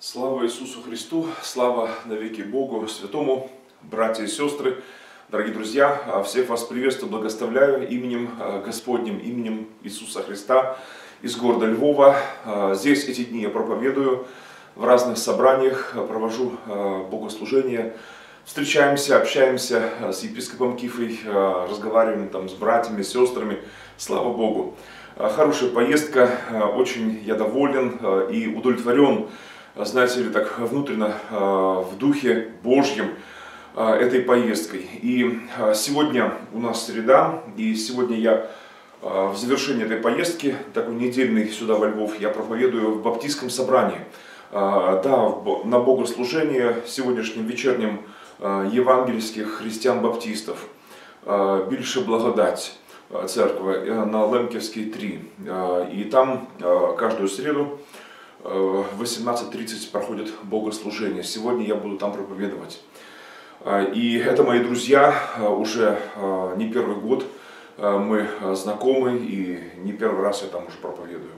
Слава Иисусу Христу, слава навеки Богу Святому, братья и сестры, дорогие друзья, всех вас приветствую, благословляю именем э, Господним, именем Иисуса Христа из города Львова. Э, здесь эти дни я проповедую, в разных собраниях провожу богослужения, встречаемся, общаемся с епископом Кифой, разговариваем там с братьями, сестрами. Слава Богу! Хорошая поездка, очень я доволен и удовлетворен знаете ли, так внутренно а, в духе Божьем а, этой поездкой. И а, сегодня у нас среда, и сегодня я в завершении этой поездки, такой недельный сюда во Львов, я проповедую в баптистском собрании. Да, на богослужение сегодняшним вечерним евангельских христиан-баптистов. Більше благодать церкви на Лемківській 3. И там каждую среду в 18.30 проходит богослужение. Сегодня я буду там проповедовать. А, и это мои друзья, а, уже не первый год мы знакомы, и не первый раз я там уже проповедую.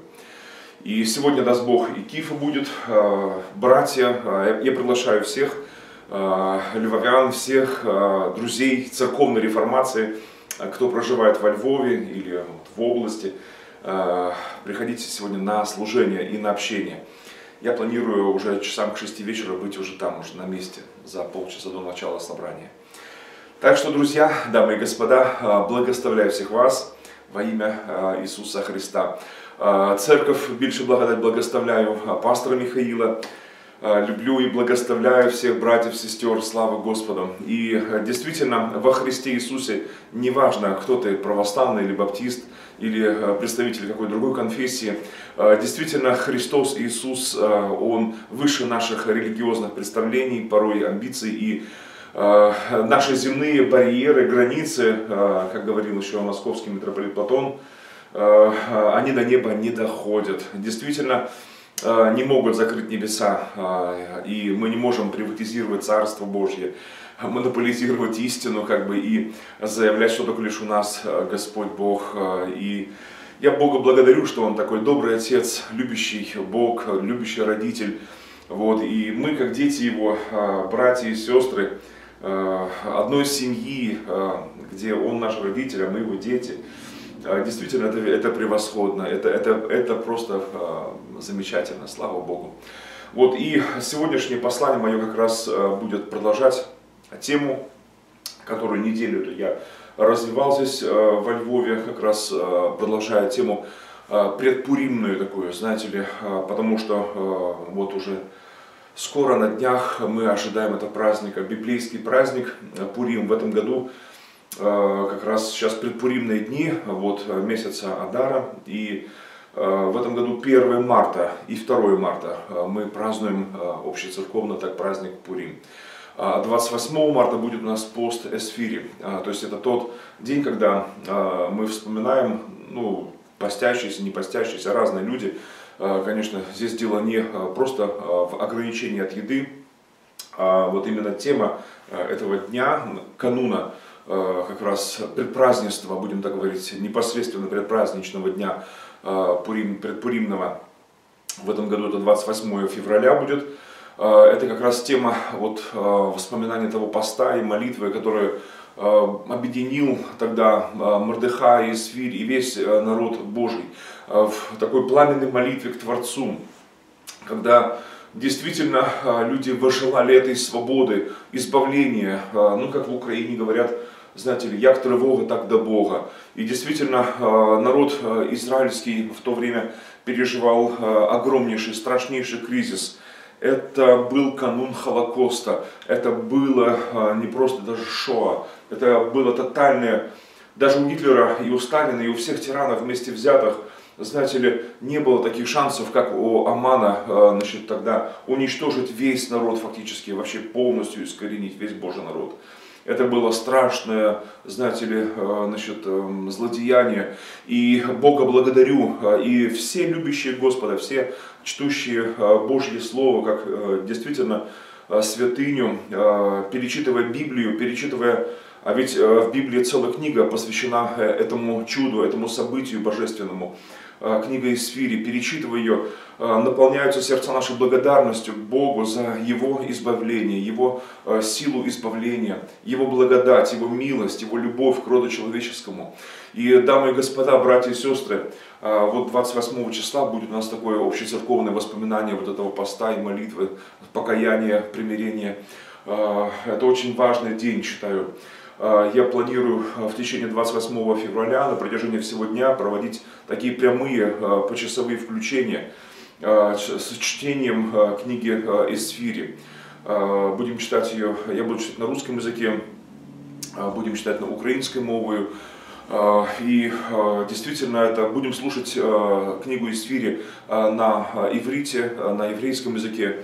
И сегодня, даст Бог, и Кифа будет, братья, я приглашаю всех, львовян, всех друзей церковной реформации, кто проживает во Львове или в области, Э, приходите сегодня на служение и на общение. Я планирую уже часам к 6 вечера быть уже там, уже на месте, за полчаса до начала собрания. Так что, друзья, дамы и господа, э, благословляю всех вас во имя э, Иисуса Христа. Церковь, больше благодать благословляю пастора Михаила, люблю и благословляю всех братьев, сестер, слава Господу. И действительно, во Христе Иисусе, неважно, кто ты, православный или баптист – или э, представители какой другой конфессии. Э, действительно, Христос Иисус, э, Он выше наших религиозных представлений, порой амбиций и наши земные барьеры, границы, как говорил еще московский митрополит Платон, они до неба не доходят. Действительно, не могут закрыть небеса, и мы не можем приватизировать Царство Божье монополизировать истину, как бы, и заявлять, что только лишь у нас э, Господь Бог. Э, и я Бога благодарю, что Он такой добрый Отец, любящий Бог, любящий родитель. Вот, и мы, как дети Его, э, братья и сестры, одной семьи, где Он наш родитель, а мы Его дети, действительно, это, это превосходно, это, это, это просто замечательно, слава Богу. Вот, и сегодняшнее послание мое как раз будет продолжать тему, которую неделю я развивал здесь во Львове, как раз продолжая тему предпуримную такую, знаете ли, потому что вот уже скоро на днях мы ожидаем это праздника, библейский праздник Пурим в этом году, как раз сейчас предпуримные дни, вот месяца Адара, и в этом году 1 марта и 2 марта мы празднуем общецерковно так праздник Пурим. 28 а марта будет у нас пост Эсфири, а, то есть это тот день, когда а, мы вспоминаем, ну, постящиеся, не постящиеся, разные люди. Конечно, здесь дело не просто в ограничении от еды, а вот именно тема этого дня, кануна, как раз предпразднества, будем так говорить, непосредственно предпраздничного дня Пурим, предпуримного. В этом году это 28 февраля будет. Э, это как раз тема вот, э, воспоминания того поста и молитвы, которую э, объединил тогда Мордыха и Свирь и весь народ Божий в такой пламенной молитве к Творцу, когда действительно люди выжелали этой свободы, избавления, ну как в Украине говорят, знаете ли, як тревога, так до Бога. И действительно народ израильский в то время переживал огромнейший, страшнейший кризис – это был канун Холокоста, это было а, не просто даже Шоа, это было тотальное, даже у Гитлера и у Сталина, и у всех тиранов вместе взятых, знаете ли, не было таких шансов, как у Амана, а, значит, тогда уничтожить весь народ фактически, вообще полностью искоренить весь Божий народ. Это было страшное, знаете ли, э, значит, эм, злодеяние. И Бога благодарю, э, и все любящие Господа, все чтущие э, Божье Слово, как действительно святыню, перечитывая Библию, перечитывая А ведь в Библии целая книга посвящена этому чуду, этому событию божественному. Книга из Сфири, перечитывая ее, наполняются сердца нашей благодарностью Богу за Его избавление, Его силу избавления, Его благодать, Его милость, Его любовь к роду человеческому. И, дамы и господа, братья и сестры, вот 28 числа будет у нас такое общецерковное воспоминание вот этого поста и молитвы, покаяния, примирения. Это очень важный день, считаю. Я планирую в течение 28 февраля на протяжении всего дня проводить такие прямые почасовые включения с чтением книги из Сфири. Будем читать ее, я буду читать на русском языке, будем читать на украинской мовою. И действительно, это будем слушать книгу из Сфири на иврите, на еврейском языке.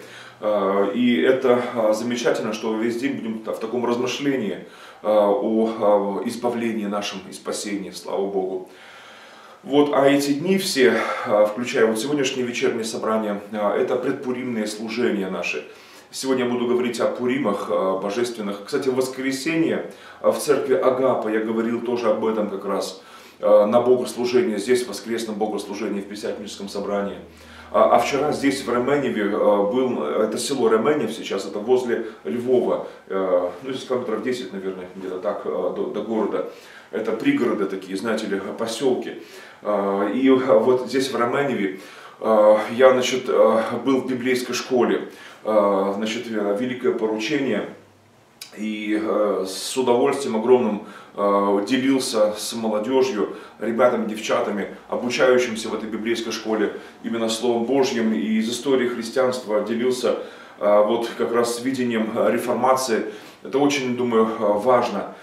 И это замечательно, что весь день будем в таком размышлении о избавлении нашем и спасении, слава Богу. Вот, а эти дни все, включая вот сегодняшнее вечернее собрание, это предпуримные служения наши. Сегодня я буду говорить о Пуримах божественных. Кстати, в воскресенье в церкви Агапа я говорил тоже об этом как раз на богослужении, здесь в воскресном богослужении в Писательническом собрании. А, а вчера здесь в Ременеве был, это село Ременев сейчас, это возле Львова, ну здесь километров 10, наверное, где-то так до, до города. Это пригороды такие, знаете ли, поселки. И вот здесь в Ременеве я, значит, был в библейской школе. Э, значит, э, великое поручение и э, с удовольствием огромным делился с молодежью, ребятами, девчатами, обучающимся в этой библейской школе именно Словом Божьим и из истории христианства делился вот как раз с видением реформации. Это очень, думаю, важно.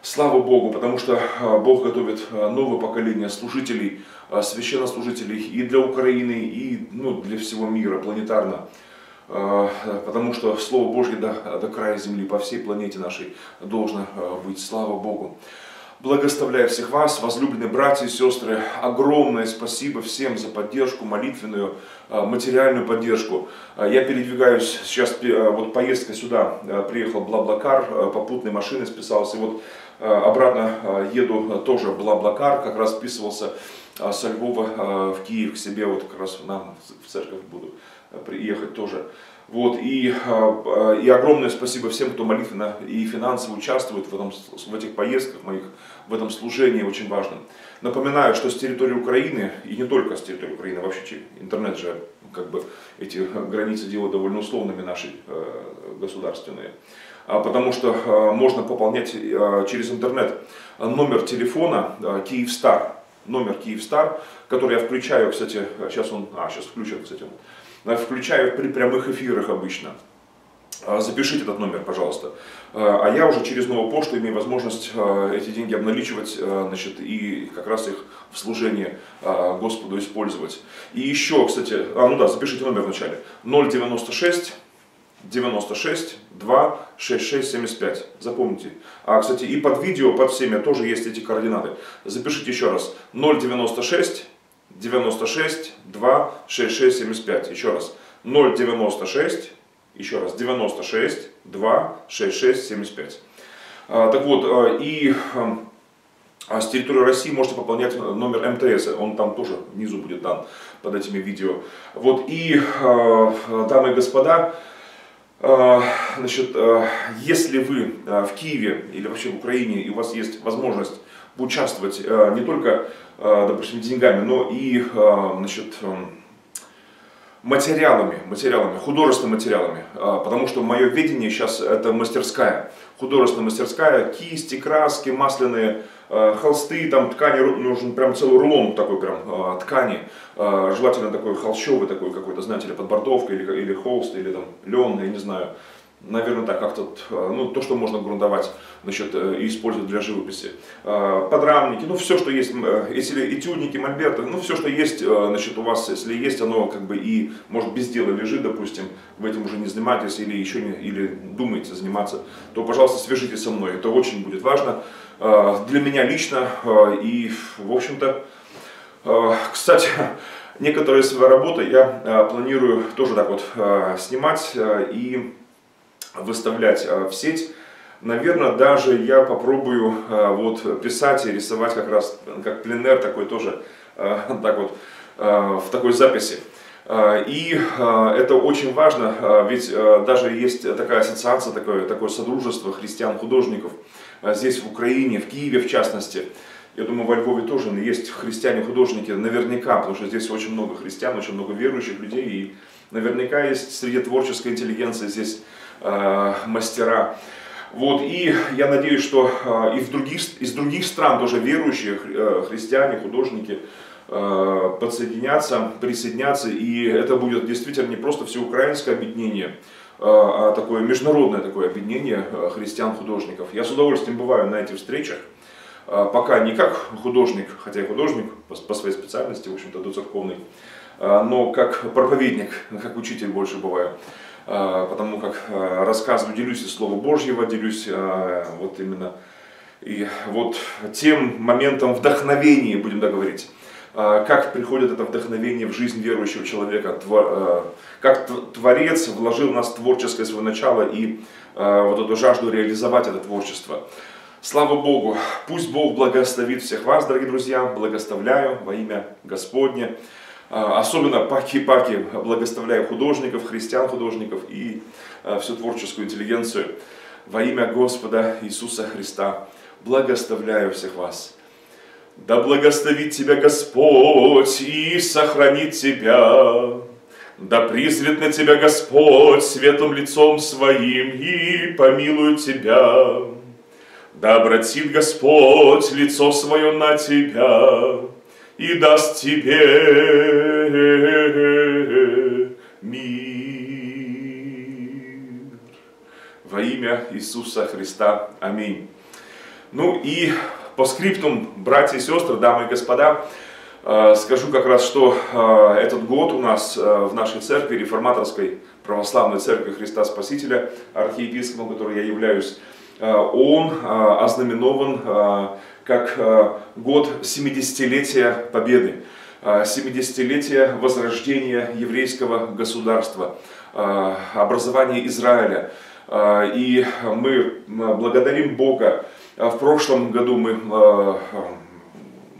Слава Богу, потому что Бог готовит новое поколение служителей, священнослужителей и для Украины, и ну, для всего мира планетарно. А, потому что Слово Божье до, до края земли, по всей планете нашей должно а, быть. Слава Богу. Благословляю всех вас, возлюбленные братья и сестры. Огромное спасибо всем за поддержку, молитвенную, а, материальную поддержку. Я передвигаюсь сейчас, вот поездка сюда, приехал Блаблакар, попутной машиной списался. И вот обратно еду тоже Блаблакар, как раз списывался со Львова в Киев к себе, вот как раз нам в церковь буду приехать тоже. Вот, и, и огромное спасибо всем, кто молитвенно и финансово участвует в, этом, в этих поездках моих, в этом служении очень важном. Напоминаю, что с территории Украины, и не только с территории Украины, вообще интернет же, как бы эти границы делают довольно условными наши э, государственные. А, потому что э, можно пополнять э, через интернет номер телефона Киевстар, номер Киевстар, который я включаю, кстати, сейчас он, а, сейчас включен, кстати, включаю при прямых эфирах обычно. А, запишите этот номер, пожалуйста. А, а я уже через новую почту имею возможность а, эти деньги обналичивать значит, и как раз их в служении Господу использовать. И еще, кстати, а, ну да, запишите номер вначале. 096 96 2 66 75. Запомните. А, кстати, и под видео, под всеми тоже есть эти координаты. Запишите еще раз. 096 96 2 66 75. Еще раз. 096, еще раз, 96 2 66 75. А, так вот, а, и а с территории России можете пополнять номер МТС, он там тоже внизу будет дан под этими видео. Вот и, дамы и господа, значит, если вы в Киеве или вообще в Украине, и у вас есть возможность участвовать не только допустим, деньгами, но и значит, материалами, материалами, художественными материалами, потому что мое видение сейчас это мастерская, художественная мастерская, кисти, краски, масляные, холсты, там ткани, нужен прям целый рулон такой прям ткани, желательно такой холщовый такой какой-то, знаете ли, подбортовка или, или холст, или там лен, я не знаю, наверное, так как-то, э, ну, то, что можно грунтовать, э, и использовать для живописи. Э, подрамники, ну, все, что есть, если этюдники, мольберты, ну, все, что есть, значит, у вас, если есть, оно как бы и, может, без дела лежит, допустим, вы этим уже не занимаетесь или еще не, или думаете заниматься, то, пожалуйста, свяжитесь со мной, это очень будет важно для меня лично и, в общем-то, кстати, некоторые свои работы я планирую тоже так вот снимать и выставлять э, в сеть. наверное, даже я попробую вот писать и рисовать как раз, как пленер такой тоже, так вот, в такой записи. И это очень важно, ведь даже есть такая ассоциация, такое, такое содружество христиан-художников здесь, в Украине, в Киеве в частности. Я думаю, во Львове тоже есть христиане-художники, наверняка, потому что здесь очень много христиан, очень много верующих людей, и наверняка есть среди творческой интеллигенции здесь э, мастера. Вот, и я надеюсь, что э, и в других, из других стран тоже верующие э, христиане, художники э, подсоединятся, присоединятся, и это будет действительно не просто всеукраинское объединение, а такое международное такое объединение э, христиан-художников. Я с удовольствием бываю на этих встречах. А, пока не как художник, хотя и художник по своей специальности, в общем-то, доцерковный, а, но как проповедник, как учитель больше бываю, а, потому как рассказываю, делюсь из Слова Божьего, делюсь вот именно и вот тем моментом вдохновения, будем так говорить, как приходит это вдохновение в жизнь верующего человека, как Творец вложил в нас творческое свое начало и вот эту жажду реализовать это творчество. Слава Богу! Пусть Бог благословит всех вас, дорогие друзья. Благословляю во имя Господне. А, особенно паки-паки благословляю художников, христиан-художников и а, всю творческую интеллигенцию. Во имя Господа Иисуса Христа благословляю всех вас. Да благословит тебя Господь и сохранит тебя. Да призрит на тебя Господь светлым лицом своим и помилует тебя. Да обратит Господь лицо свое на тебя и даст тебе мир. Во имя Иисуса Христа. Аминь. Ну и по скриптум, братья и сестры, дамы и господа, э, скажу как раз, что э, этот год у нас э, в нашей церкви, реформаторской православной церкви Христа Спасителя, архиепископом, которой я являюсь, он ознаменован как год 70-летия Победы, 70-летия возрождения еврейского государства, образования Израиля. И мы благодарим Бога. В прошлом году мы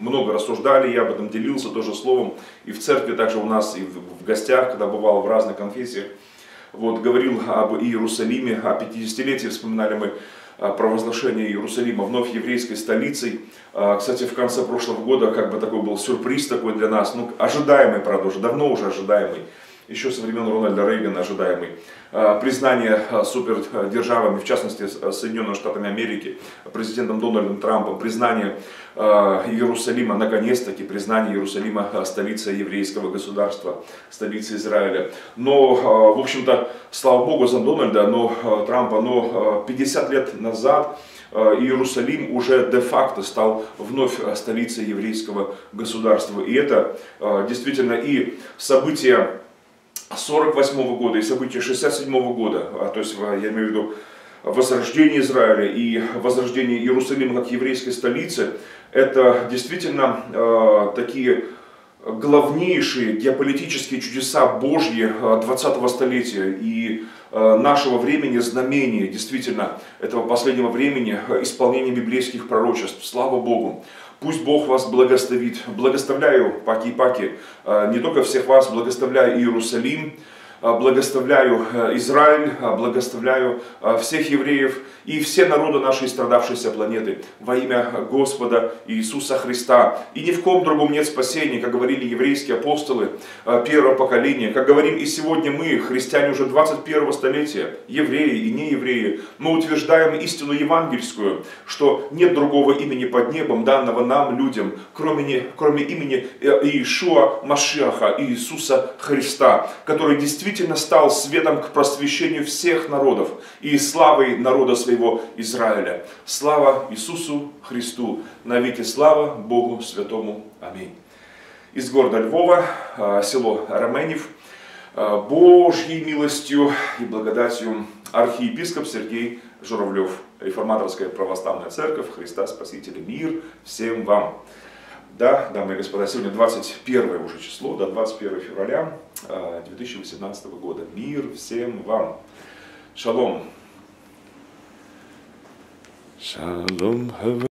много рассуждали, я об этом делился тоже словом, и в церкви также у нас, и в гостях, когда бывал в разных конфессиях. Вот, говорил об Иерусалиме, о 50-летии вспоминали мы провозглашение Иерусалима вновь еврейской столицей. Кстати, в конце прошлого года как бы такой был сюрприз такой для нас, ну, ожидаемый, правда, уже давно уже ожидаемый, еще со времен Рональда Рейгана ожидаемый. Э, признание супердержавами, в частности Соединенными Штатами Америки, президентом Дональдом Трампом, признание Иерусалима, наконец-таки признание Иерусалима столицей еврейского государства, столицей Израиля. Но, в общем-то, слава Богу за Дональда, но Трампа, но 50 лет назад Иерусалим уже де-факто стал вновь столицей еврейского государства. И это действительно и события 48 года и события 67 года, а, то есть я имею в виду возрождение Израиля и возрождение Иерусалима как еврейской столицы, это действительно э, такие главнейшие геополитические чудеса Божьи 20-го столетия и нашего времени знамения, действительно, этого последнего времени исполнения библейских пророчеств. Слава Богу! Пусть Бог вас благословит. Благословляю, паки-паки, э, не только всех вас, благословляю Иерусалим, благословляю э, Израиль, благословляю всех евреев и все народы нашей страдавшейся планеты во имя Господа Иисуса Христа. И ни в ком другом нет спасения, как говорили еврейские апостолы э, первого поколения, как говорим и сегодня мы, христиане уже 21 столетия, евреи и неевреи, мы утверждаем истину евангельскую, что нет другого имени под небом, данного нам, людям, кроме, кроме имени э, Иешуа Машиаха, Иисуса Христа, который действительно стал светом к просвещению всех народов и славой народа своего Израиля. Слава Иисусу Христу, навеки слава Богу Святому. Аминь. Из города Львова, а, село Раменев, а, Божьей милостью и благодатью архиепископ Сергей Журавлев, Реформаторская православная церковь, Христа Спасителя, мир всем вам. Да, дамы и господа, сегодня 21 уже число, да, 21 февраля 2018 а, года. Мир всем вам. Шалом. Шалом.